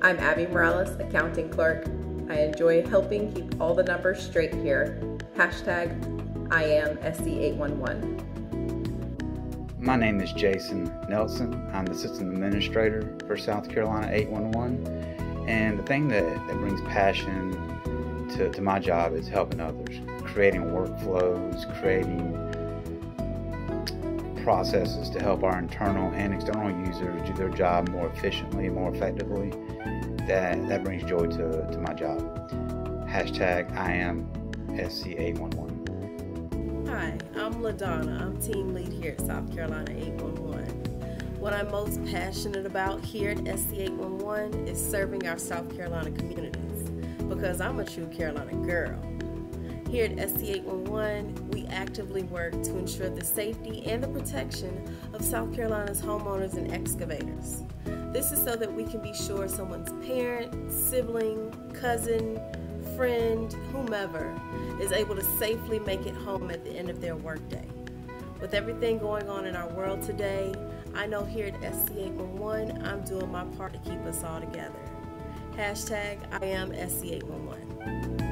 I'm Abby Morales, accounting clerk. I enjoy helping keep all the numbers straight here. Hashtag I am SC811. My name is Jason Nelson. I'm the System Administrator for South Carolina 811. And the thing that, that brings passion to, to my job is helping others, creating workflows, creating processes to help our internal and external users do their job more efficiently, more effectively. That, that brings joy to, to my job. Hashtag I am SC811. Hi, I'm LaDonna. I'm team lead here at South Carolina 811. What I'm most passionate about here at SC811 is serving our South Carolina communities because I'm a true Carolina girl. Here at SC811, we actively work to ensure the safety and the protection of South Carolina's homeowners and excavators. This is so that we can be sure someone's parent, sibling, cousin, friend, whomever, is able to safely make it home at the end of their workday. With everything going on in our world today, I know here at SC811, I'm doing my part to keep us all together. Hashtag I am SC811.